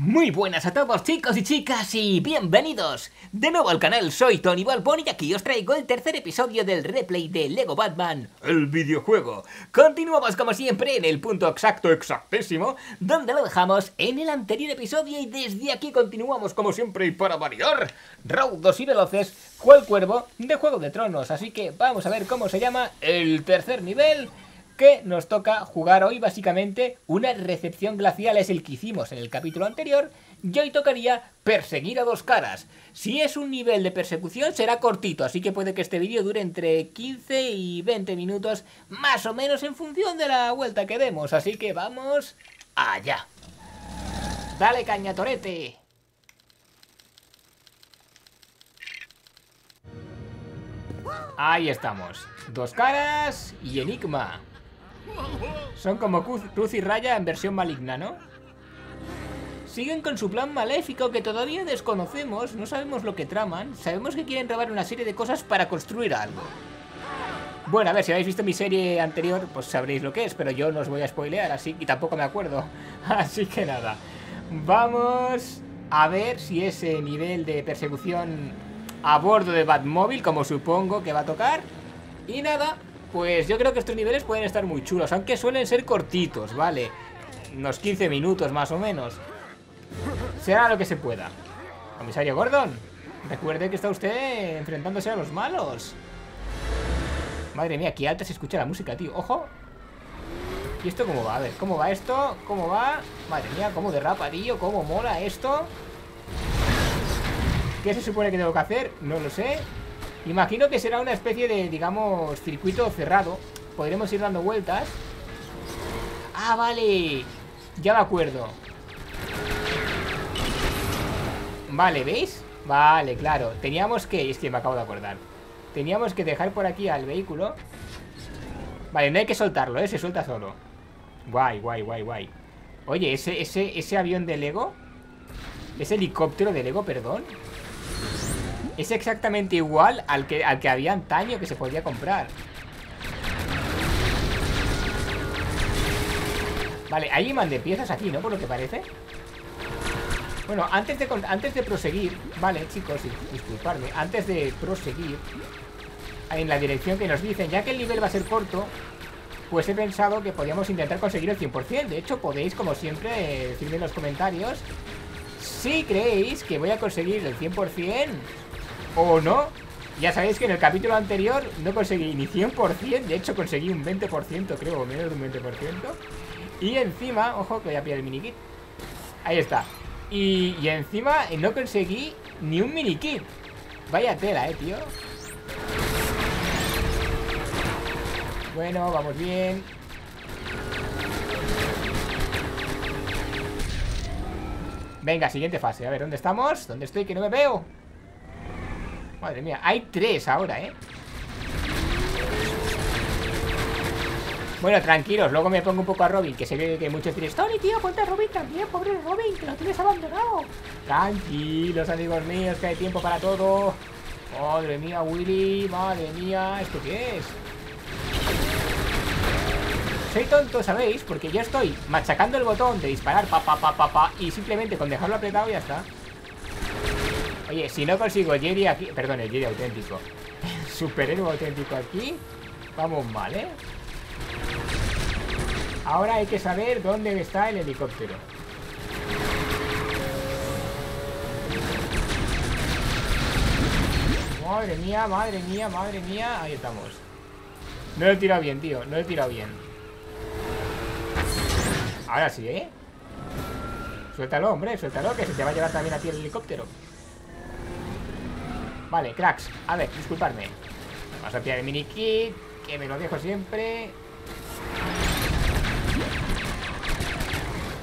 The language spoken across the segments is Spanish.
Muy buenas a todos chicos y chicas y bienvenidos de nuevo al canal, soy Tony Balbón y aquí os traigo el tercer episodio del replay de LEGO Batman, el videojuego. Continuamos como siempre en el punto exacto, exactísimo, donde lo dejamos en el anterior episodio y desde aquí continuamos como siempre y para variar, raudos y veloces, cual cuervo de Juego de Tronos, así que vamos a ver cómo se llama el tercer nivel que nos toca jugar hoy básicamente una recepción glacial, es el que hicimos en el capítulo anterior, y hoy tocaría perseguir a dos caras. Si es un nivel de persecución será cortito, así que puede que este vídeo dure entre 15 y 20 minutos, más o menos en función de la vuelta que demos, así que vamos allá. Dale caña, Torete. Ahí estamos. Dos caras y enigma. Son como Cruz y Raya en versión maligna, ¿no? Siguen con su plan maléfico que todavía desconocemos, no sabemos lo que traman, sabemos que quieren robar una serie de cosas para construir algo. Bueno, a ver, si habéis visto mi serie anterior, pues sabréis lo que es, pero yo no os voy a spoilear, así y tampoco me acuerdo. Así que nada, vamos a ver si ese nivel de persecución a bordo de Batmóvil, como supongo que va a tocar. Y nada, pues yo creo que estos niveles pueden estar muy chulos, aunque suelen ser cortitos, ¿vale? Unos 15 minutos más o menos. Será lo que se pueda. Comisario Gordon, recuerde que está usted enfrentándose a los malos. Madre mía, qué alta se escucha la música, tío. ¡Ojo! ¿Y esto cómo va? A ver, ¿cómo va esto? ¿Cómo va? Madre mía, cómo derrapa, tío. ¿Cómo mola esto? ¿Qué se supone que tengo que hacer? No lo sé. Imagino que será una especie de, digamos, circuito cerrado. Podremos ir dando vueltas. ¡Ah, vale! Ya me acuerdo. Vale, ¿veis? Vale, claro. Teníamos que... Es que me acabo de acordar. Teníamos que dejar por aquí al vehículo. Vale, no hay que soltarlo, ¿eh? Se suelta solo. Guay, guay, guay, guay. Oye, ese, ese, ese avión de Lego... Ese helicóptero de Lego, perdón es exactamente igual al que, al que había antaño que se podía comprar. Vale, hay imán de piezas aquí, ¿no? Por lo que parece. Bueno, antes de, antes de proseguir Vale, chicos, disculpadme Antes de proseguir En la dirección que nos dicen Ya que el nivel va a ser corto Pues he pensado que podríamos intentar conseguir el 100% De hecho, podéis, como siempre, decirme en los comentarios Si creéis que voy a conseguir el 100% o no. Ya sabéis que en el capítulo anterior no conseguí ni 100%, de hecho conseguí un 20%, creo, o menos de un 20%. Y encima, ojo, que voy a pillar el mini Ahí está. Y, y encima no conseguí ni un mini kit. Vaya tela, eh, tío. Bueno, vamos bien. Venga, siguiente fase. A ver, ¿dónde estamos? ¿Dónde estoy? Que no me veo. Madre mía, hay tres ahora, ¿eh? Bueno, tranquilos, luego me pongo un poco a Robin Que se ve que muchos diréis Tony, tío, ponte a Robin también, pobre Robin Que lo tienes abandonado Tranquilos, amigos míos, que hay tiempo para todo Madre mía, Willy Madre mía, ¿esto qué es? Soy tonto, ¿sabéis? Porque yo estoy machacando el botón de disparar pa, pa, pa, pa, pa Y simplemente con dejarlo apretado ya está Oye, si no consigo Jerry aquí... Perdón, el Jerry auténtico. Superhéroe auténtico aquí. Vamos mal, ¿eh? Ahora hay que saber dónde está el helicóptero. Madre mía, madre mía, madre mía. Ahí estamos. No lo he tirado bien, tío. No lo he tirado bien. Ahora sí, ¿eh? Suéltalo, hombre, suéltalo, que se te va a llevar también a ti el helicóptero. Vale, cracks. A ver, disculpadme. Vamos a pillar el mini kit, que me lo dejo siempre.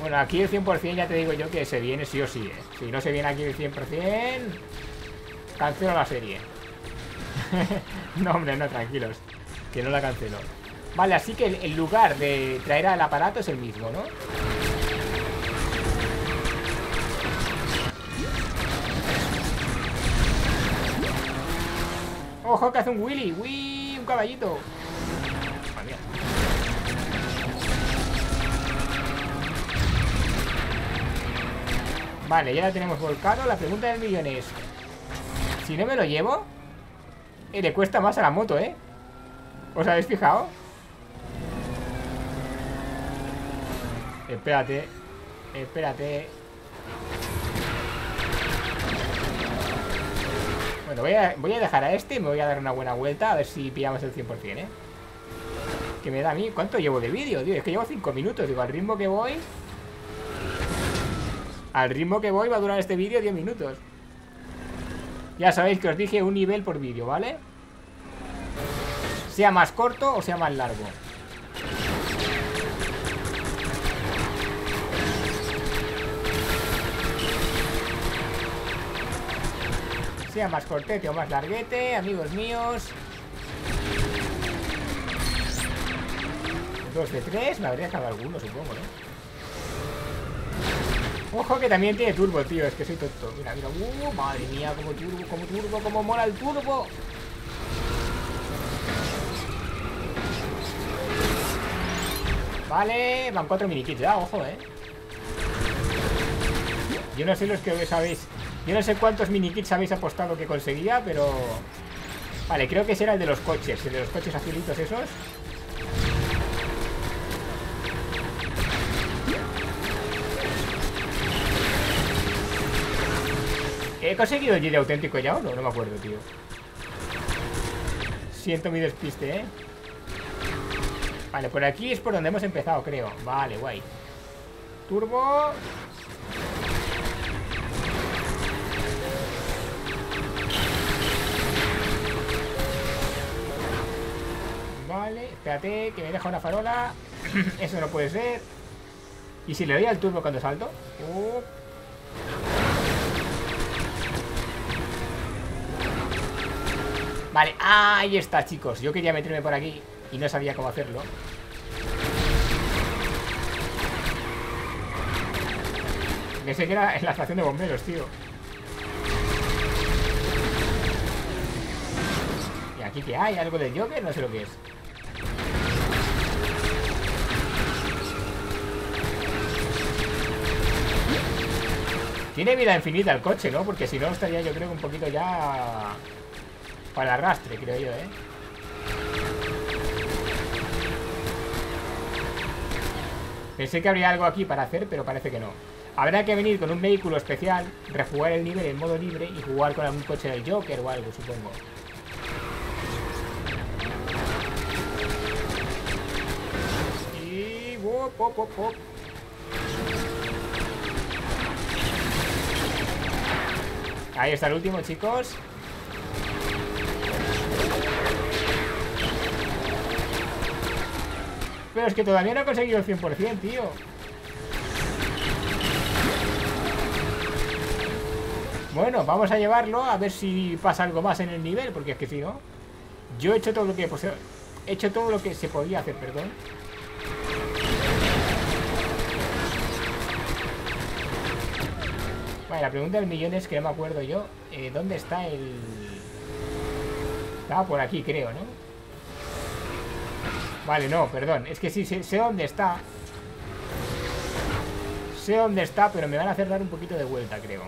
Bueno, aquí el 100% ya te digo yo que se viene sí o sí, ¿eh? Si no se viene aquí el 100%, cancelo la serie. no, hombre, no, tranquilos. Que no la cancelo. Vale, así que el lugar de traer al aparato es el mismo, ¿no? ¡Ojo que hace un Willy! ¡Uy! Un caballito. Vale, ya la tenemos volcado. La pregunta del millón es... Si no me lo llevo... Eh, le cuesta más a la moto, ¿eh? ¿Os habéis fijado? Espérate. Espérate. Bueno, voy a, dejar a este y me voy a dar una buena vuelta a ver si pillamos el 100%, ¿eh? Que me da a mí... ¿Cuánto llevo de vídeo, tío? Es que llevo 5 minutos. Digo, al ritmo que voy... Al ritmo que voy va a durar este vídeo 10 minutos. Ya sabéis que os dije un nivel por vídeo, ¿vale? Sea más corto o sea más largo. Sea más cortete o más larguete, amigos míos. Dos de tres, me habría dejado alguno, supongo, ¿no? Ojo que también tiene turbo, tío. Es que soy tonto. Mira, mira. Uh, madre mía, como turbo, como turbo, como mola el turbo. Vale, van cuatro minikits ya, ojo, eh. Yo no sé los que sabéis. Yo no sé cuántos minikits habéis apostado que conseguía, pero... Vale, creo que ese era el de los coches. El de los coches azulitos esos. ¿He conseguido el de auténtico ya o no? No me acuerdo, tío. Siento mi despiste, ¿eh? Vale, por aquí es por donde hemos empezado, creo. Vale, guay. Turbo. Espérate, que me deja una farola. Eso no puede ser. ¿Y si le doy al turbo cuando salto? Uh. Vale, ahí está, chicos Yo quería meterme por aquí y no sabía cómo hacerlo Pensé que era en la estación de bomberos, tío ¿Y aquí qué hay? ¿Algo de Joker? No sé lo que es Tiene vida infinita el coche, ¿no? Porque si no estaría yo creo que un poquito ya para arrastre, creo yo, ¿eh? Pensé que habría algo aquí para hacer, pero parece que no. Habrá que venir con un vehículo especial, rejugar el nivel en modo libre y jugar con algún coche del Joker o algo, supongo. Y... Wop, wop, wop, Ahí está el último, chicos. Pero es que todavía no he conseguido el 100%, tío. Bueno, vamos a llevarlo a ver si pasa algo más en el nivel, porque es que si no... Yo he hecho todo lo que... he hecho todo lo que se podía hacer, perdón. La pregunta del millón es que no me acuerdo yo. Eh, ¿Dónde está el...? Estaba por aquí, creo, ¿no? Vale, no, perdón Es que sí, sé, dónde está Sé dónde está Pero me van a hacer dar un poquito de vuelta, creo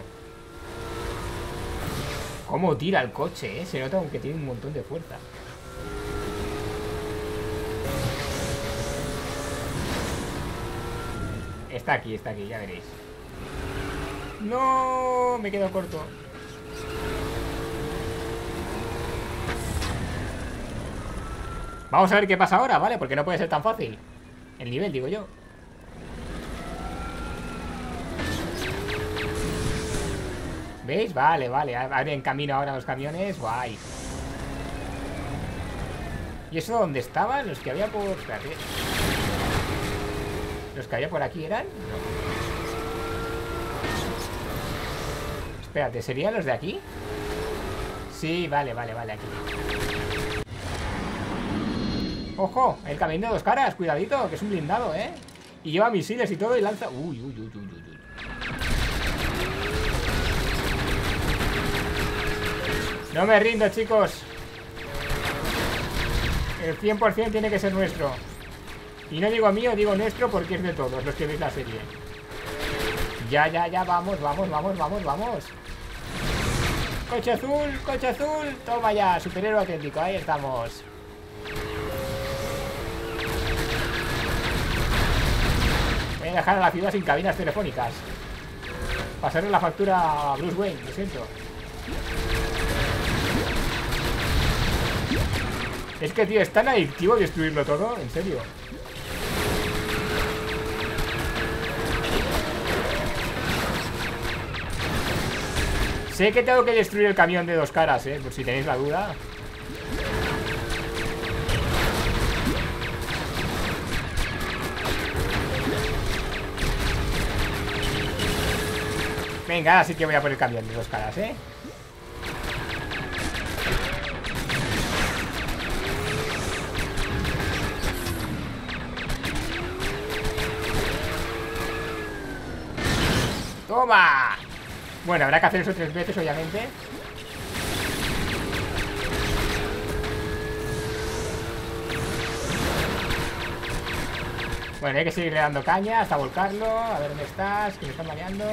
Cómo tira el coche, eh Se nota aunque tiene un montón de fuerza Está aquí, está aquí, ya veréis No, me quedo corto Vamos a ver qué pasa ahora, ¿vale? Porque no puede ser tan fácil El nivel, digo yo ¿Veis? Vale, vale en camino ahora los camiones Guay ¿Y eso dónde estaban? Los que había por... Espérate ¿Los que había por aquí eran? Espérate, ¿serían los de aquí? Sí, vale, vale, vale, aquí Ojo, el camión de dos caras, cuidadito, que es un blindado, ¿eh? Y lleva misiles y todo y lanza... Uy, uy, uy, uy, uy. No me rindo, chicos. El 100% tiene que ser nuestro. Y no digo mío, digo nuestro porque es de todos los que veis la serie. Ya, ya, ya, vamos, vamos, vamos, vamos, vamos. Coche azul, coche azul. Toma ya, superhéroe auténtico, ahí estamos. Voy a dejar a la ciudad sin cabinas telefónicas. Pasarle la factura a Bruce Wayne, lo siento. Es que, tío, es tan adictivo destruirlo todo, en serio. Sé que tengo que destruir el camión de dos caras, eh, por si tenéis la duda. Venga, así que voy a poner el camión de dos caras, eh. ¡Toma! Bueno, habrá que hacer eso tres veces, obviamente. Bueno, hay que seguirle dando caña hasta volcarlo. A ver dónde estás, que me están mareando.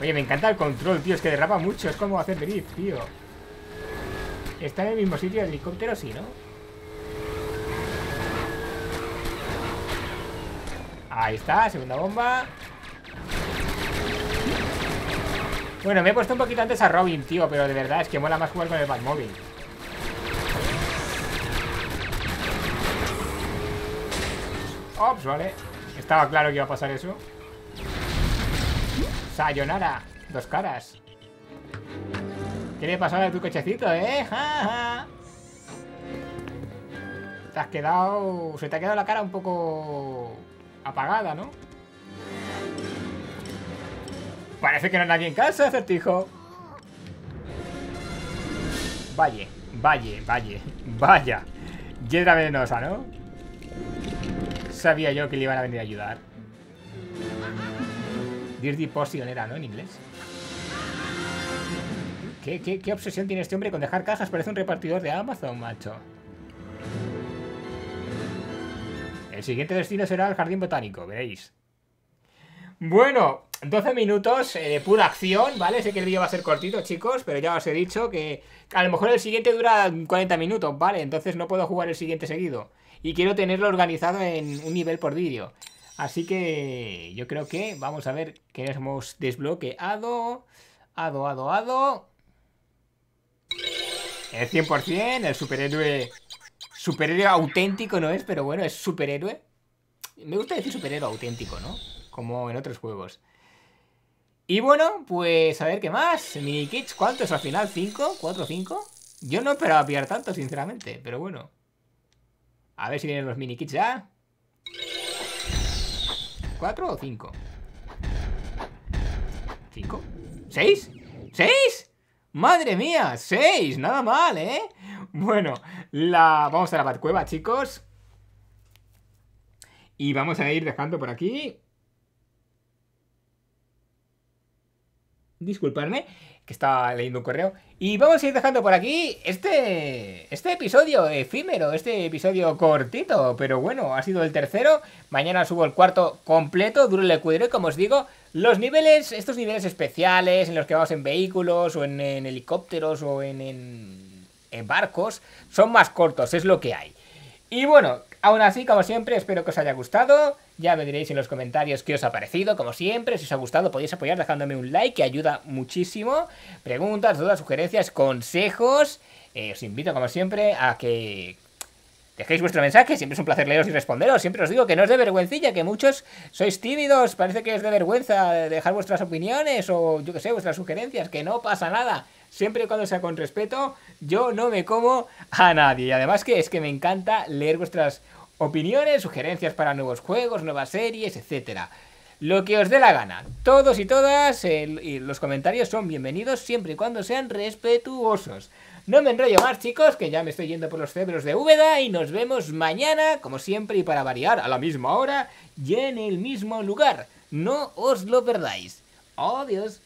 Oye, me encanta el control, tío. Es que derrapa mucho. Es como hacer drift, tío. Está en el mismo sitio el helicóptero, sí, ¿no? Ahí está, segunda bomba. Bueno, me he puesto un poquito antes a Robin, tío Pero de verdad es que mola más jugar con el Batmóvil. Ops, vale. Estaba claro que iba a pasar eso. Sayonara Dos caras. ¿Qué le pasó a tu cochecito, eh? Te has quedado... Se te ha quedado la cara un poco apagada, ¿no? Parece que no hay nadie en casa, acertijo. Valle, valle, valle, vaya. Hiedra venenosa, ¿no? Sabía yo que le iban a venir a ayudar. Dirty Potion era, ¿no? En inglés. ¿Qué, qué, qué obsesión tiene este hombre con dejar cajas? Parece un repartidor de Amazon, macho. El siguiente destino será el jardín botánico, veréis. Bueno, 12 minutos eh, de pura acción, ¿vale? Sé que el vídeo va a ser cortito, chicos, pero ya os he dicho que a lo mejor el siguiente dura 40 minutos, ¿vale? Entonces no puedo jugar el siguiente seguido. Y quiero tenerlo organizado en un nivel por vídeo. Así que yo creo que vamos a ver que hemos desbloqueado. Ado, ado, ado. El 100%, el superhéroe Superhéroe auténtico no es, pero bueno, es superhéroe. Me gusta decir superhéroe auténtico, ¿no? Como en otros juegos. Y bueno, pues a ver qué más. Mini kits, ¿cuántos al final? ¿5? ¿4 5? Yo no esperaba pillar tanto, sinceramente, pero bueno. A ver si vienen los mini kits ya. ¿4 o 5? ¿5? ¿6? ¿6? ¡Madre mía! ¡6! Nada mal, ¿eh? Bueno, la... vamos a la Batcueva, chicos. Y vamos a ir dejando por aquí. Disculpadme, que estaba leyendo un correo. Y vamos a ir dejando por aquí este, este episodio efímero, este episodio cortito. Pero bueno, ha sido el tercero. Mañana subo el cuarto completo, duro el cuidre, como os digo. Los niveles, estos niveles especiales en los que vamos en vehículos o en, helicópteros o en en barcos son más cortos, es lo que hay. Y bueno, aún así, como siempre, espero que os haya gustado. Ya me diréis en los comentarios qué os ha parecido. Como siempre, si os ha gustado, podéis apoyar dejándome un like, que ayuda muchísimo. Preguntas, dudas, sugerencias, consejos. Eh, os invito, como siempre, a que dejéis vuestro mensaje. Siempre es un placer leeros y responderos. Siempre os digo que no es de vergüencilla, que muchos sois tímidos. Parece que es de vergüenza dejar vuestras opiniones o, yo que sé, vuestras sugerencias. Que no pasa nada siempre y cuando sea con respeto, yo no me como a nadie. Y además que es que me encanta leer vuestras opiniones, sugerencias para nuevos juegos, nuevas series, etcétera. Lo que os dé la gana. Todos y todas los comentarios son bienvenidos siempre y cuando sean respetuosos. No me enrollo más, chicos, que ya me estoy yendo por los cebros de Úbeda y nos vemos mañana, como siempre y para variar, a la misma hora y en el mismo lugar. No os lo perdáis. Adiós.